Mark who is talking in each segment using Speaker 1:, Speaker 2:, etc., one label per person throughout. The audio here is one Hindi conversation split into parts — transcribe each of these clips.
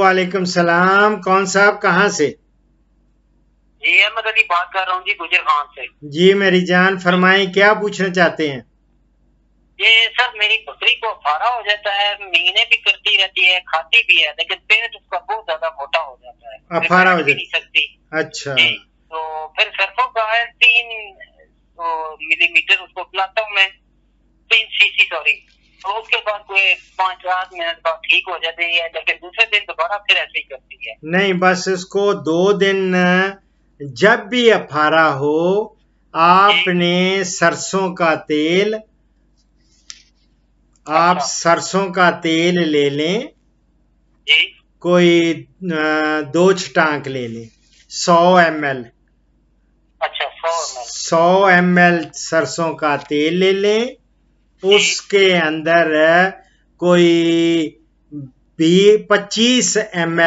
Speaker 1: वालेकुम सलाम। कौन साहब कहाँ से?
Speaker 2: जी अहमद अली बात कर रहा हूँ जी गुजर खान से।
Speaker 1: जी मेरी जान फरमाएँ क्या पूछना चाहते हैं?
Speaker 2: ये सर मेरी बकरी को फारा हो जाता है महीने भी करती रहती है खाती भी है लेकिन पेट उसका बहुत ज़्यादा मोटा हो जाता है। फिर
Speaker 1: अफारा हो जाती
Speaker 2: सकती।
Speaker 1: अच्छा।
Speaker 2: तो फिर सरसों का है तीन तो मिलीमीटर उसको पिलाता हूँ मैं। तीन सीसी सॉरी तो उसके बाद कोई पाँच आठ मिनट बाद ठीक हो जाती है लेकिन दूसरे दिन दोबारा फिर ऐसे ही करती है?
Speaker 1: नहीं बस इसको दो दिन जब भी अफारा हो आपने सरसों का तेल आप
Speaker 2: अच्छा।
Speaker 1: सरसों का तेल ले लें। कोई दो छटांक ले लें। सौ एम एल।
Speaker 2: अच्छा सौ एम
Speaker 1: एल। सरसों का तेल ले लें। उसके अंदर कोई पच्चीस एम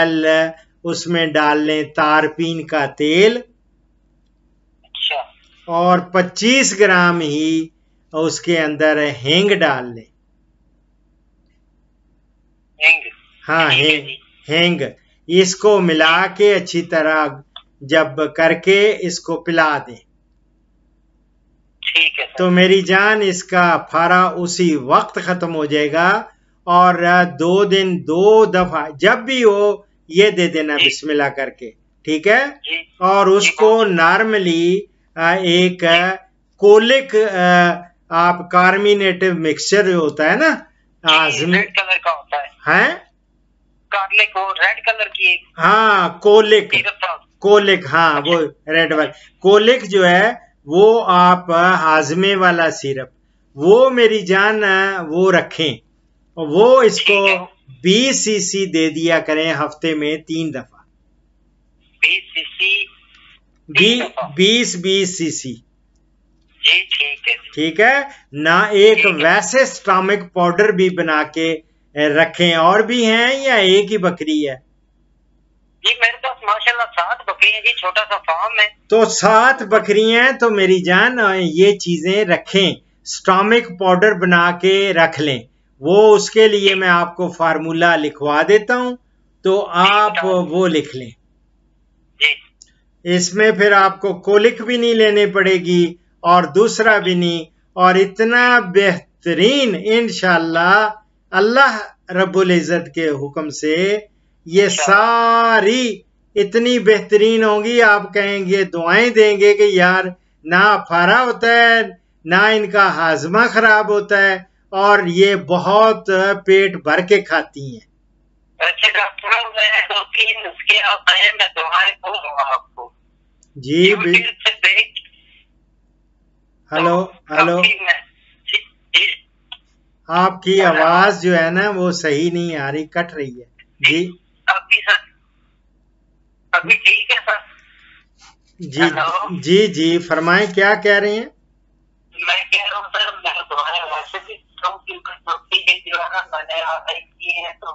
Speaker 1: उसमें डाल लें तारपीन का तेल।
Speaker 2: अच्छा।
Speaker 1: और 25 ग्राम ही उसके अंदर हींग डाल लें।
Speaker 2: हेंग?
Speaker 1: हाँ हींग। हींग। इसको मिला के अच्छी तरह जब करके इसको पिला दें।
Speaker 2: ठीक है
Speaker 1: तो मेरी जान इसका फारा उसी वक्त खत्म हो जाएगा और दो दिन दो दफ़ा जब भी हो ये दे देना। बिस्मिल्लाह करके ठीक है? और उसको नॉर्मली एक कोलिक आप कार्मिनेटिव मिक्सचर होता है ना? आजमी
Speaker 2: कलर का होता है।
Speaker 1: है?
Speaker 2: कारले को रेड कलर की
Speaker 1: हाँ कोलिक। कोलिक हाँ वो रेड वाला। कोलिक जो है वो आप हाजमे वाला सिरप वो मेरी जान वो रखें। वो इसको
Speaker 2: ठीक है।
Speaker 1: 20 सीसी दे दिया करें हफ़्ते में तीन दफ़ा।
Speaker 2: बीस सीसी
Speaker 1: बी, बीस बीस सीसी
Speaker 2: जी ठीक है।
Speaker 1: ना एक वैसे स्टॉमिक पाउडर भी बना के रखें और भी हैं या एक ही बकरी है?
Speaker 2: जी मेरे पास माशाल्लाह सात बकरी है जी छोटा सा फार्म है।
Speaker 1: तो सात बकरियाँ हैं तो मेरी जान ये चीज़ें रखें स्टॉमिक पाउडर बना के रख लें। वो उसके लिए मैं आपको फार्मूला लिखवा देता हूँ तो आप वो लिख लें। इसमें फिर आपको कोलिक भी नहीं लेनी पड़ेगी और दूसरा भी नहीं और इतना बेहतरीन इंशाल्लाह अल्लाह रब्बुल इज़्ज़त के हुक्म से ये सारी इतनी बेहतरीन होंगी आप कहेंगे दुआएँ देंगे कि यार ना फारा होता है ना इनका हाजमा खराब होता है और ये बहुत पेट भर के खाती हैं।
Speaker 2: अच्छा आपको।
Speaker 1: जी हेलो हेलो। आपकी आवाज़ जो है ना वो सही नहीं आ रही कट रही है। जी।
Speaker 2: अभी ठीक है सर?
Speaker 1: जी। जी जी फरमाए क्या कह रहे हैं?
Speaker 2: मैं कह रहा हूँ सर मैं दुआएँ वैसे भी क्योंकि रोटी के जो है ना मैंने आगे की है तो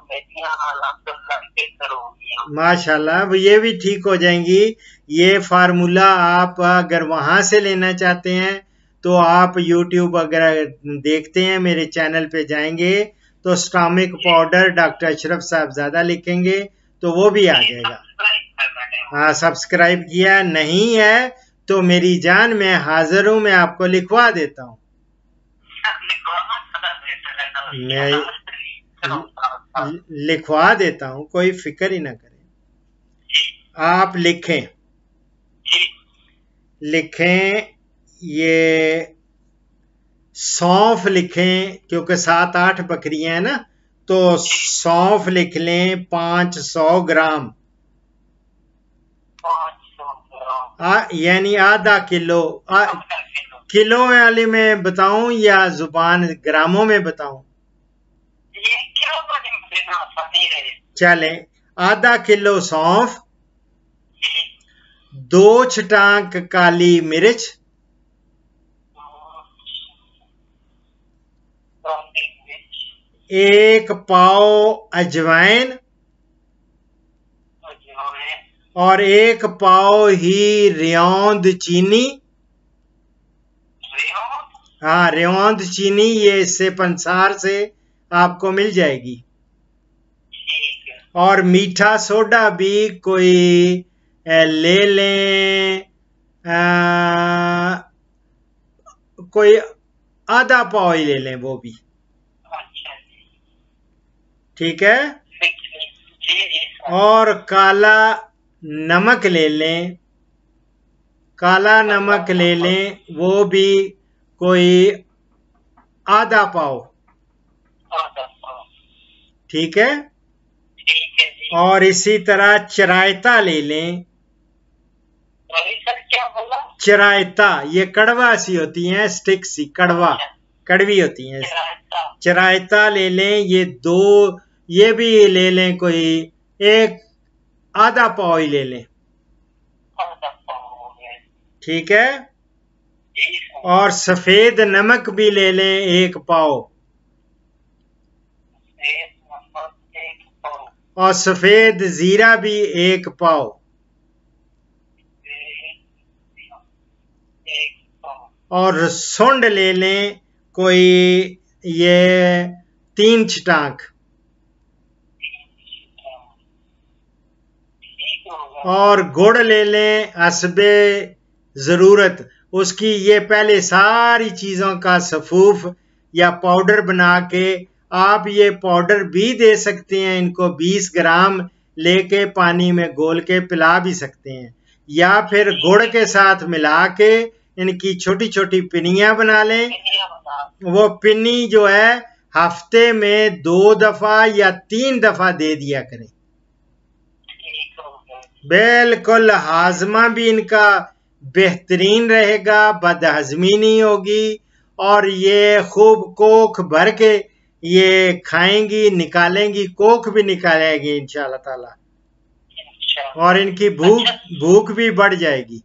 Speaker 2: हो
Speaker 1: माशाल्लाह ये भी ठीक हो जाएँगी। ये फार्मूला आप अगर वहाँ से लेना चाहते हैं तो आप YouTube अगर देखते हैं मेरे चैनल पे जाएँगे तो स्टॉमिक पाउडर डॉक्टर अशरफ साहब ज़्यादा लिखेंगे तो वो भी आ जाएगा।
Speaker 2: है
Speaker 1: हाँ सब्सक्राइब किया नहीं है तो मेरी जान मैं हाजिर हूँ मैं आपको लिखवा देता हूँ
Speaker 2: आपने कहा था बेहतर है ना।
Speaker 1: मैं- लिखवा देता हूँ कोई फ़िक्र ही ना करें। आप लिखें। लिखें ये सौंफ लिखें क्योंकि सात आठ बकरियाँ हैं ना तो सौंफ लिख लें पाँच सौ ग्राम। यानी आधा किलो। आ,
Speaker 2: किलो।
Speaker 1: किलो वाले में बताऊँ या ज़ुबान ग्रामों में बताऊँ
Speaker 2: ये क्या बनी मुझे ना आसानी है
Speaker 1: चलें। आधा किलो सौंफ, दो छटांक काली मिर्च, एक पाव अजवाइन और एक पाव ही रेौंद चीनी। हाँ रेौंद चीनी ये इससे पंसार से आपको मिल जाएगी। और मीठा सोडा भी कोई ले लें। कोई आधा पाव ही ले लें वो भी। ठीक है? और काला नमक ले लें। काला नमक ले लें वो भी कोई आधा पाव। ठीक है? और इसी तरह चरायता ले लें। चरायता ये कड़वा सी होती है स्टिक सी कड़वा कड़वी होती है। चरायता। ले लें ये दो ये भी ले लें कोई एक आधा पाव ही ले लें। ठीक है? और सफ़ेद नमक भी ले लें एक पाव
Speaker 2: एक नंबर एक पाव
Speaker 1: और सफ़ेद जीरा भी एक पाव। और सुंड ले लें कोई ये तीन छटाक और गुड़ ले लें हसबे ज़रूरत। उसकी ये पहले सारी चीज़ों का सफूफ या पाउडर बना के आप ये पाउडर भी दे सकते हैं, इनको 20 ग्राम लेके पानी में घोल के पिला भी सकते हैं। या फिर गुड़ के साथ मिला के इनकी छोटी छोटी पिनियाँ बना लें। वो पिन्नी जो है, हफ़्ते में दो दफ़ा या तीन दफ़ा दे दिया करें। बिल्कुल हाजमा भी इनका बेहतरीन रहेगा, बदहजमी नहीं होगी। और ये खूब कोख भर के ये खाएँगी निकालेंगी कोख भी निकालेंगी इंशाल्लाह ताला।
Speaker 2: अच्छा
Speaker 1: और इनकी भूख भूख भी बढ़ जाएगी।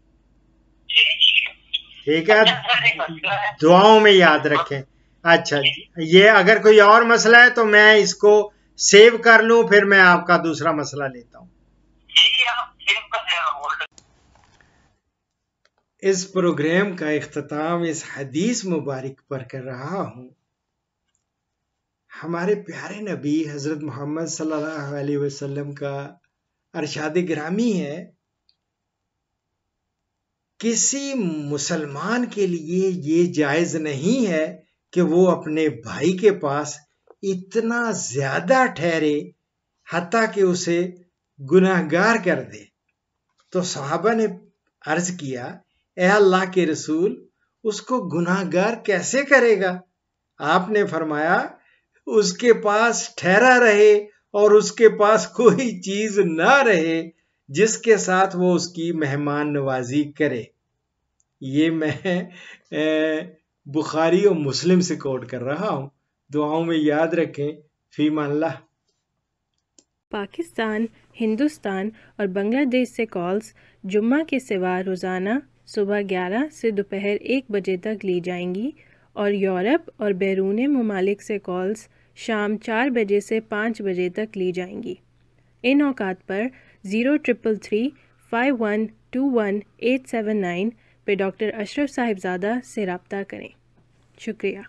Speaker 1: ठीक है?
Speaker 2: अच्छा है।
Speaker 1: दुआओं में याद रखें। अच्छा ये अगर कोई और मसला है तो मैं इसको सेव कर लूँ फिर मैं आपका दूसरा मसला लेता हूँ।
Speaker 2: हो।
Speaker 1: इस प्रोग्राम का अख्ताम इस हदीस मुबारक पर कर रहा हूँ। हमारे प्यारे नबी हज़रत मोहम्मद सल्लल्लाहु अलैहि वसल्लम का अरशाद ग्रामी है, किसी मुसलमान के लिए ये जायज़ नहीं है कि वो अपने भाई के पास इतना ज़्यादा ठहरे हती कि उसे गुनाहगार कर दे। तो सहाबा ने अर्ज़ किया, ए अल्लाह के रसूल, उसको गुनाहगार कैसे करेगा? आपने फरमाया उसके पास ठहरा रहे और उसके पास कोई चीज़ ना रहे जिसके साथ वो उसकी मेहमान नवाजी करे। ये मैं बुखारी और मुस्लिम से कोट कर रहा हूँ। दुआओं में याद रखें फीमा अल्लाह
Speaker 3: पाकिस्तान, हिंदुस्तान और बांग्लादेश से कॉल्स जुम्मा के सिवा रोज़ाना सुबह 11 से दोपहर एक बजे तक ली जाएँगी और यूरोप और बैरून ममालिक से कॉल्स शाम चार बजे से पाँच बजे तक ली जाएँगी। इन औकात पर zero triple three five one two one eight seven nine पर डॉक्टर अशरफ साहिबजादा से रबता करें। शुक्रिया।